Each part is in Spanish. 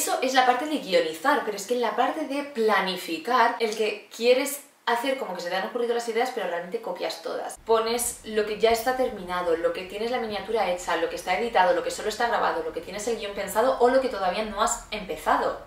Eso es la parte de guionizar, pero es que en la parte de planificar, el que quieres hacer como que se te han ocurrido las ideas, pero realmente copias todas. Pones lo que ya está terminado, lo que tienes la miniatura hecha, lo que está editado, lo que solo está grabado, lo que tienes el guion pensado o lo que todavía no has empezado.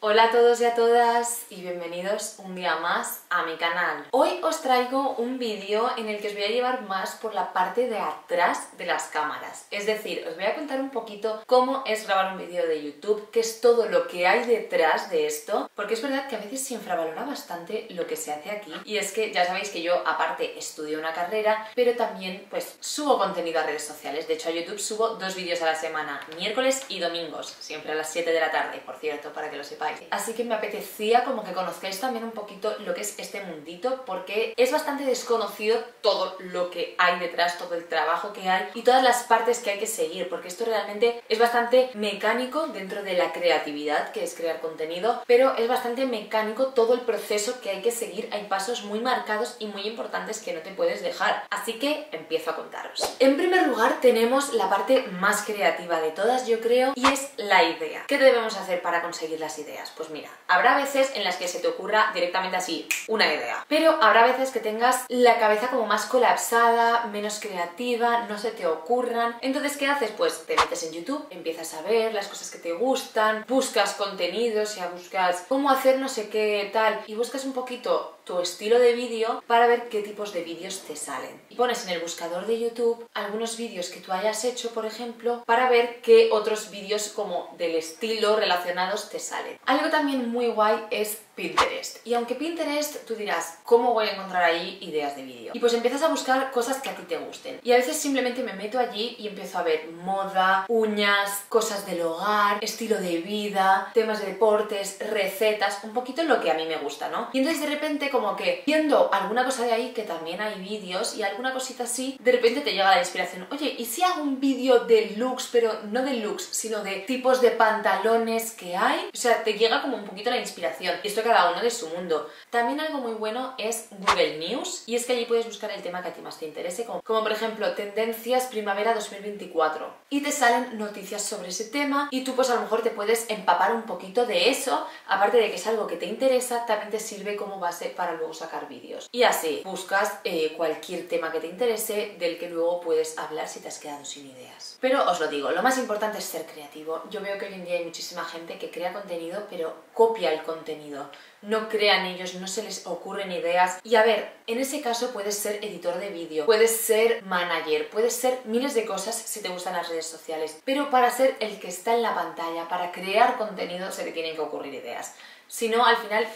Hola a todos y a todas y bienvenidos un día más a mi canal. Hoy os traigo un vídeo en el que os voy a llevar más por la parte de atrás de las cámaras. Es decir, os voy a contar un poquito cómo es grabar un vídeo de YouTube, qué es todo lo que hay detrás de esto, porque es verdad que a veces se infravalora bastante lo que se hace aquí. Y es que ya sabéis que yo aparte estudio una carrera, pero también pues subo contenido a redes sociales. De hecho a YouTube subo dos vídeos a la semana, miércoles y domingos, siempre a las 7 de la tarde, por cierto, para que lo sepáis. Así que me apetecía como que conozcáis también un poquito lo que es este mundito porque es bastante desconocido todo lo que hay detrás, todo el trabajo que hay y todas las partes que hay que seguir porque esto realmente es bastante mecánico dentro de la creatividad que es crear contenido pero es bastante mecánico todo el proceso que hay que seguir, hay pasos muy marcados y muy importantes que no te puedes dejar. Así que empiezo a contaros. En primer lugar tenemos la parte más creativa de todas yo creo y es la idea. ¿Qué debemos hacer para conseguir las ideas? Pues mira, habrá veces en las que se te ocurra directamente así una idea, pero habrá veces que tengas la cabeza como más colapsada, menos creativa, no se te ocurran. Entonces, ¿qué haces? Pues te metes en YouTube, empiezas a ver las cosas que te gustan, buscas contenidos, ya buscas cómo hacer no sé qué tal, y buscas un poquito tu estilo de vídeo para ver qué tipos de vídeos te salen. Y pones en el buscador de YouTube algunos vídeos que tú hayas hecho, por ejemplo, para ver qué otros vídeos como del estilo relacionados te salen. Algo también muy guay es Pinterest. Y aunque Pinterest, tú dirás, ¿cómo voy a encontrar ahí ideas de vídeo? Y pues empiezas a buscar cosas que a ti te gusten. Y a veces simplemente me meto allí y empiezo a ver moda, uñas, cosas del hogar, estilo de vida, temas de deportes, recetas, un poquito lo que a mí me gusta, ¿no? Y entonces de repente como que viendo alguna cosa de ahí, que también hay vídeos y alguna cosita así, de repente te llega la inspiración. Oye, ¿y si hago un vídeo de looks, pero no de looks, sino de tipos de pantalones que hay? O sea, te llega como un poquito la inspiración. Y esto cada uno de su mundo. También algo muy bueno es Google News y es que allí puedes buscar el tema que a ti más te interese, como, por ejemplo tendencias primavera 2024 y te salen noticias sobre ese tema y tú pues a lo mejor te puedes empapar un poquito de eso, aparte de que es algo que te interesa, también te sirve como base para luego sacar vídeos. Y así buscas eh, cualquier tema que te interese del que luego puedes hablar si te has quedado sin ideas. Pero os lo digo, lo más importante es ser creativo. Yo veo que hoy en día hay muchísima gente que crea contenido pero copia el contenido no crean ellos, no se les ocurren ideas. Y a ver, en ese caso puedes ser editor de vídeo, puedes ser manager, puedes ser miles de cosas si te gustan las redes sociales. Pero para ser el que está en la pantalla, para crear contenido, se te tienen que ocurrir ideas. Si no, al final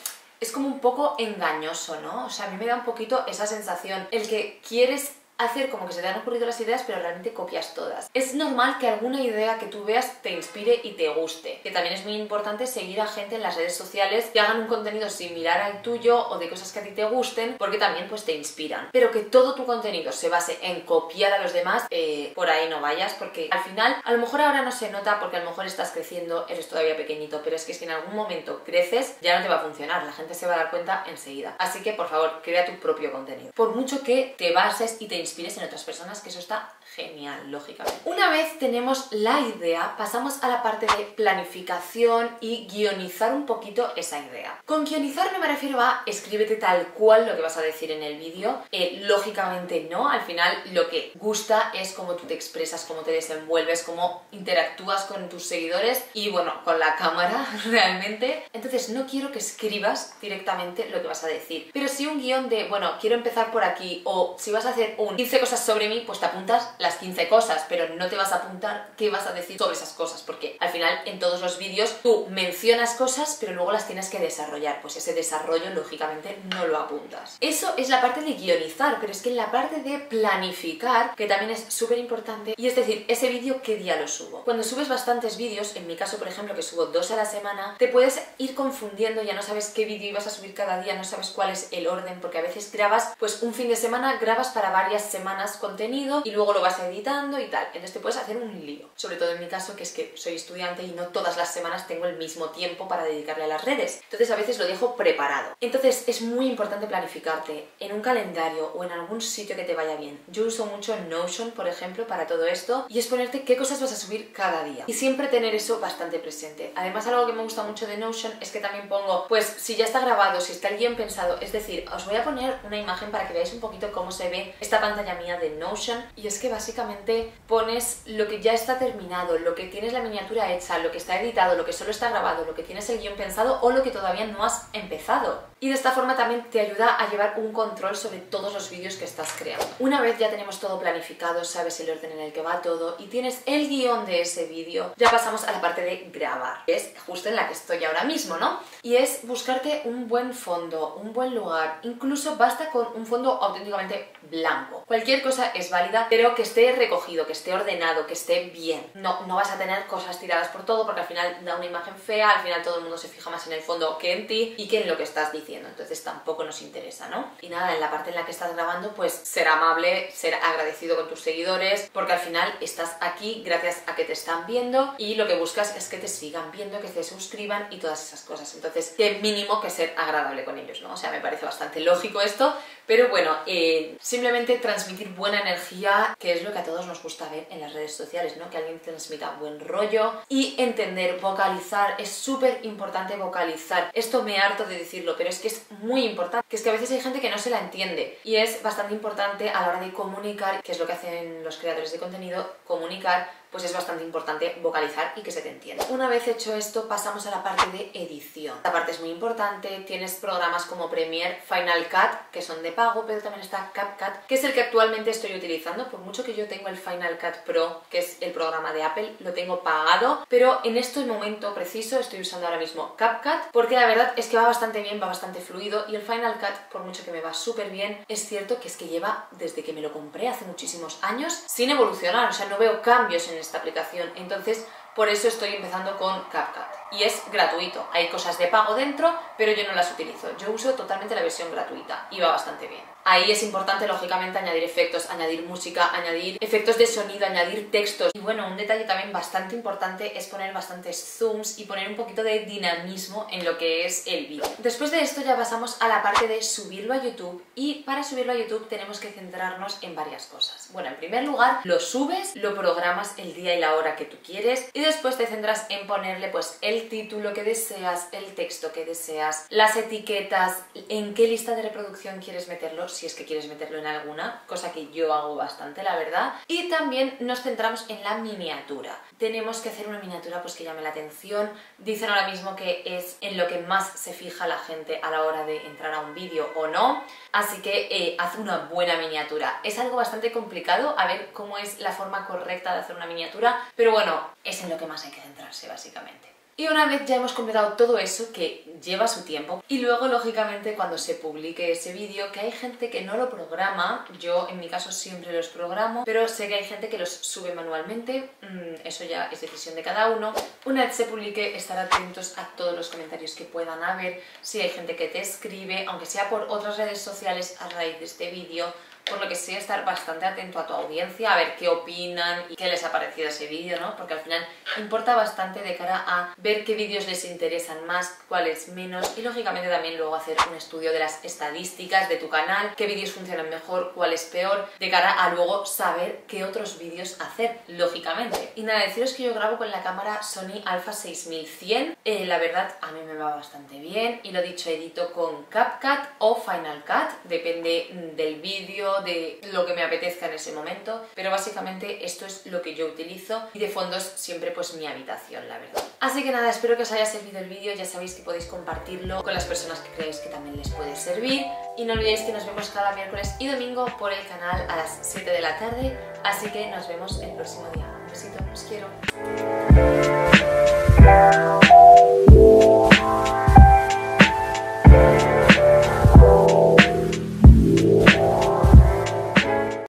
es como un poco engañoso, ¿no? O sea, a mí me da un poquito esa sensación, el que quieres hacer como que se te han ocurrido las ideas, pero realmente copias todas. Es normal que alguna idea que tú veas te inspire y te guste. Que también es muy importante seguir a gente en las redes sociales que hagan un contenido similar al tuyo o de cosas que a ti te gusten, porque también pues te inspiran. Pero que todo tu contenido se base en copiar a los demás, eh, por ahí no vayas, porque al final, a lo mejor ahora no se nota porque a lo mejor estás creciendo, eres todavía pequeñito, pero es que si en algún momento creces, ya no te va a funcionar, la gente se va a dar cuenta enseguida. Así que por favor, crea tu propio contenido. Por mucho que te bases y te inspires en otras personas, que eso está genial, lógicamente. Una vez tenemos la idea, pasamos a la parte de planificación y guionizar un poquito esa idea. Con guionizar no me refiero a escríbete tal cual lo que vas a decir en el vídeo, eh, lógicamente no, al final lo que gusta es cómo tú te expresas, cómo te desenvuelves, cómo interactúas con tus seguidores y bueno, con la cámara realmente. Entonces no quiero que escribas directamente lo que vas a decir, pero si un guion de, bueno, quiero empezar por aquí o si vas a hacer un 15 cosas sobre mí, pues te apuntas las 15 cosas, pero no te vas a apuntar qué vas a decir sobre esas cosas, porque al final en todos los vídeos tú mencionas cosas, pero luego las tienes que desarrollar, pues ese desarrollo lógicamente no lo apuntas. Eso es la parte de guionizar, pero es que en la parte de planificar, que también es súper importante, y es decir, ese vídeo qué día lo subo. Cuando subes bastantes vídeos, en mi caso por ejemplo que subo dos a la semana, te puedes ir confundiendo, ya no sabes qué vídeo ibas a subir cada día, no sabes cuál es el orden, porque a veces grabas, pues un fin de semana grabas para varias semanas contenido y luego lo vas editando y tal. Entonces te puedes hacer un lío. Sobre todo en mi caso, que es que soy estudiante y no todas las semanas tengo el mismo tiempo para dedicarle a las redes. Entonces a veces lo dejo preparado. Entonces es muy importante planificarte en un calendario o en algún sitio que te vaya bien. Yo uso mucho Notion, por ejemplo, para todo esto y es ponerte qué cosas vas a subir cada día. Y siempre tener eso bastante presente. Además, algo que me gusta mucho de Notion es que también pongo, pues si ya está grabado, si está bien pensado, es decir, os voy a poner una imagen para que veáis un poquito cómo se ve esta pantalla mía de Notion y es que básicamente pones lo que ya está terminado, lo que tienes la miniatura hecha, lo que está editado, lo que solo está grabado, lo que tienes el guion pensado o lo que todavía no has empezado. Y de esta forma también te ayuda a llevar un control sobre todos los vídeos que estás creando. Una vez ya tenemos todo planificado, sabes el orden en el que va todo y tienes el guion de ese vídeo, ya pasamos a la parte de grabar, que es justo en la que estoy ahora mismo, ¿no? Y es buscarte un buen fondo, un buen lugar, incluso basta con un fondo auténticamente blanco. Cualquier cosa es válida, pero que esté recogido, que esté ordenado, que esté bien. No, no vas a tener cosas tiradas por todo porque al final da una imagen fea, al final todo el mundo se fija más en el fondo que en ti y que en lo que estás diciendo, entonces tampoco nos interesa, ¿no? Y nada, en la parte en la que estás grabando, pues ser amable, ser agradecido con tus seguidores, porque al final estás aquí gracias a que te están viendo y lo que buscas es que te sigan viendo, que te suscriban y todas esas cosas. Entonces, qué mínimo que ser agradable con ellos, ¿no? O sea, me parece bastante lógico esto, pero bueno, eh, simplemente transmitir buena energía, que es lo que a todos nos gusta ver en las redes sociales, ¿no? Que alguien transmita buen rollo y entender, vocalizar, es súper importante vocalizar. Esto me harto de decirlo, pero es que es muy importante, que es que a veces hay gente que no se la entiende y es bastante importante a la hora de comunicar, que es lo que hacen los creadores de contenido, comunicar pues es bastante importante vocalizar y que se te entienda. Una vez hecho esto, pasamos a la parte de edición. La parte es muy importante, tienes programas como Premiere, Final Cut, que son de pago, pero también está CapCut, que es el que actualmente estoy utilizando, por mucho que yo tengo el Final Cut Pro, que es el programa de Apple, lo tengo pagado, pero en este momento preciso estoy usando ahora mismo CapCut, porque la verdad es que va bastante bien, va bastante fluido, y el Final Cut, por mucho que me va súper bien, es cierto que es que lleva desde que me lo compré hace muchísimos años sin evolucionar, o sea, no veo cambios en esta aplicación. Entonces, por eso estoy empezando con CapCut y es gratuito. Hay cosas de pago dentro, pero yo no las utilizo. Yo uso totalmente la versión gratuita y va bastante bien. Ahí es importante, lógicamente, añadir efectos, añadir música, añadir efectos de sonido, añadir textos. Y bueno, un detalle también bastante importante es poner bastantes zooms y poner un poquito de dinamismo en lo que es el vídeo. Después de esto ya pasamos a la parte de subirlo a YouTube y para subirlo a YouTube tenemos que centrarnos en varias cosas. Bueno, en primer lugar, lo subes, lo programas el día y la hora que tú quieres y después te centras en ponerle pues el título que deseas, el texto que deseas, las etiquetas, en qué lista de reproducción quieres meterlo, si es que quieres meterlo en alguna, cosa que yo hago bastante, la verdad. Y también nos centramos en la miniatura. Tenemos que hacer una miniatura pues que llame la atención. Dicen ahora mismo que es en lo que más se fija la gente a la hora de entrar a un vídeo o no. Así que eh, haz una buena miniatura. Es algo bastante complicado a ver cómo es la forma correcta de hacer una miniatura, pero bueno, es en lo que más hay que centrarse básicamente. Y una vez ya hemos completado todo eso, que lleva su tiempo, y luego lógicamente cuando se publique ese vídeo, que hay gente que no lo programa, yo en mi caso siempre los programo, pero sé que hay gente que los sube manualmente, mm, eso ya es decisión de cada uno. Una vez se publique, estar atentos a todos los comentarios que puedan haber, si hay gente que te escribe, aunque sea por otras redes sociales a raíz de este vídeo, por lo que sí estar bastante atento a tu audiencia, a ver qué opinan y qué les ha parecido ese vídeo, ¿no? Porque al final importa bastante de cara a ver qué vídeos les interesan más, cuáles menos y lógicamente también luego hacer un estudio de las estadísticas de tu canal, qué vídeos funcionan mejor, cuál es peor, de cara a luego saber qué otros vídeos hacer, lógicamente. Y nada, deciros que yo grabo con la cámara Sony Alpha 6100, eh, la verdad a mí me va bastante bien y lo dicho, edito con CapCut o Final Cut, depende del vídeo de lo que me apetezca en ese momento, pero básicamente esto es lo que yo utilizo y de fondos siempre pues mi habitación, la verdad. Así que nada, espero que os haya servido el vídeo, ya sabéis que podéis compartirlo con las personas que creéis que también les puede servir y no olvidéis que nos vemos cada miércoles y domingo por el canal a las 7 de la tarde, así que nos vemos el próximo día. Un besito, os quiero.